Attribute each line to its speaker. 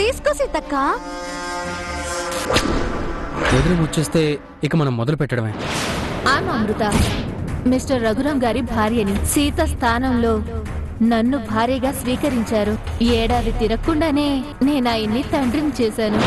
Speaker 1: తీసుకో సీతక్క
Speaker 2: ఎదురు వచ్చేస్తే ఇక మనం మొదలు పెట్టడమే.
Speaker 3: ఆమె అమృత. మిస్టర్ రఘురాం గారి భార్యని సీత స్థానంలో నన్ను భార్యగా స్వీకరించారు. ఏడాది తిరగకుండానే నేను ఆయన్ని తండ్రిని చేశాను.